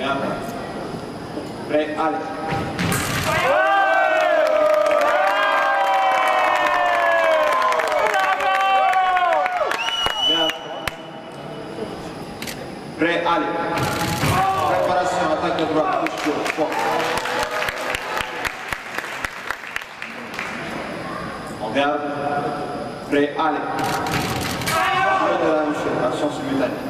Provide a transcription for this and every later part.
Regarde. Prêt, allez. Prêt, allez. Préparation, attaque de droite, touche gauche, fort. On regarde. Prêt, allez. Jeu de la action simultanée.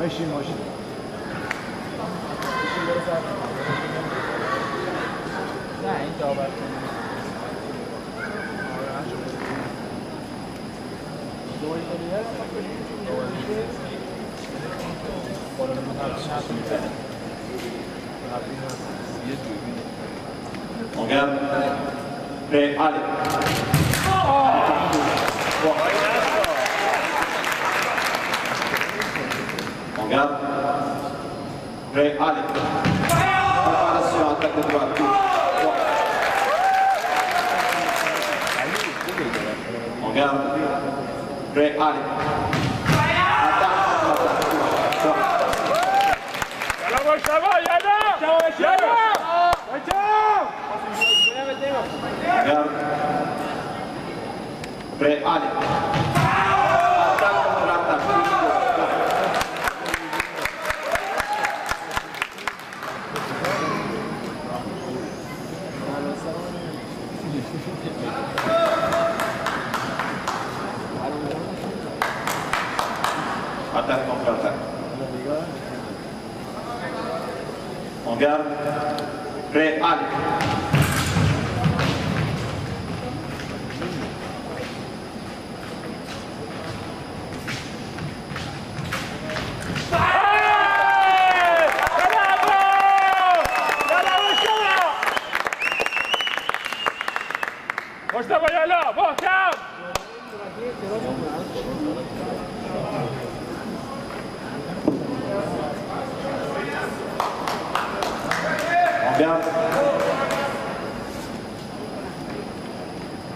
열심히 멋있다. 나 que É, Oh! Préparation, attaque de droite, touche. Fort. On regarde. Prêt, allez. Attaque, attaque, touche. Fort. Regarde. Prêt, allez. On garde. Prêt. gabbia.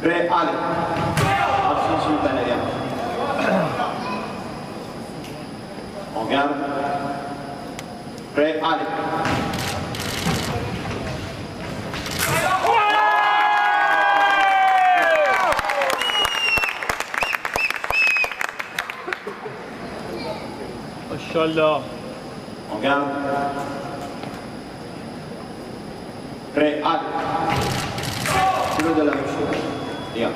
Re Ale. Alfonso Lutanerian En garde Re Ale. Mashallah. En garde. real. Creo de la música. Ya.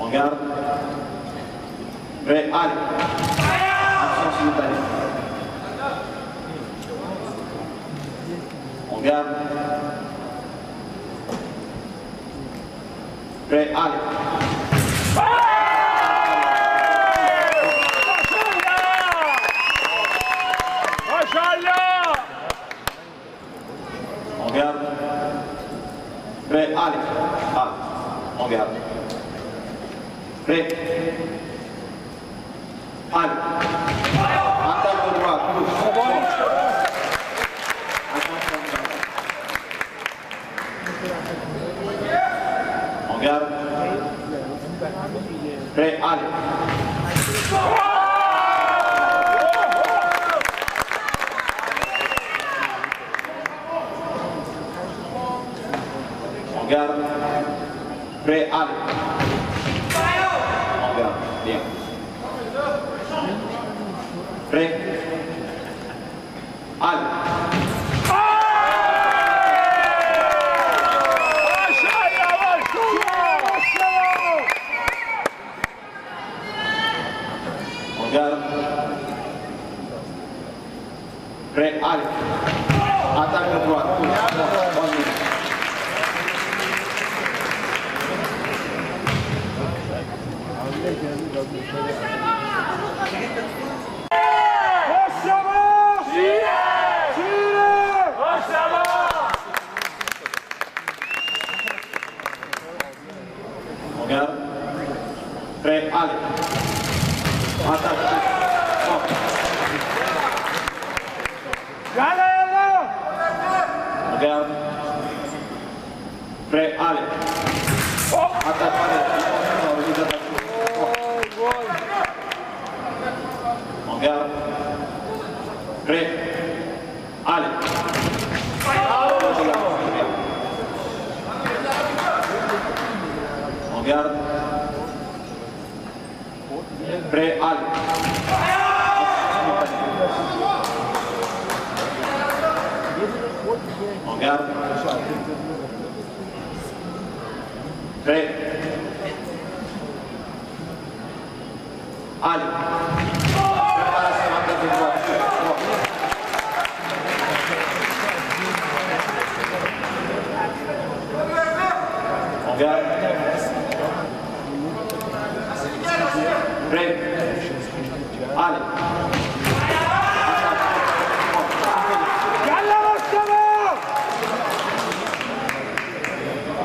On garde. Real. Action. On garde. Real. Prêt, allez. Ah, on garde. Prêt. Ogar Real Ogar dia Re. Al. Ogar Real Ataque do Gel. Re, al. Atak. Gel. Gel. Bombear spre alt. Bombear. Yeah.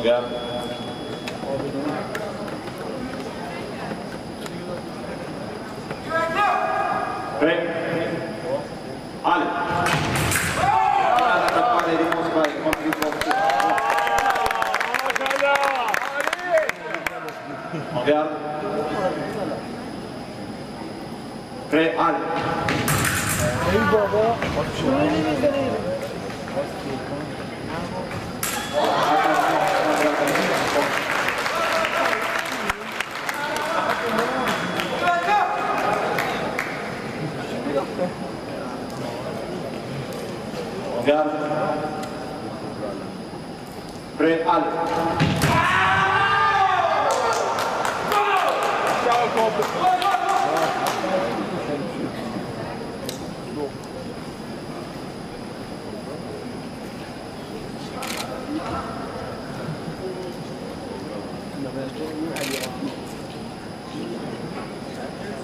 becciamo! Yalla possiamo! En garde. Prêt. Allez. Attaque pas les réponses pas, les contre-réponses. En garde. Prêt,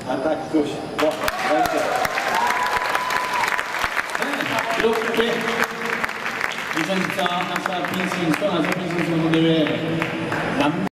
Fantastico. Boh, Lopte, bisogna lasciare la pensione.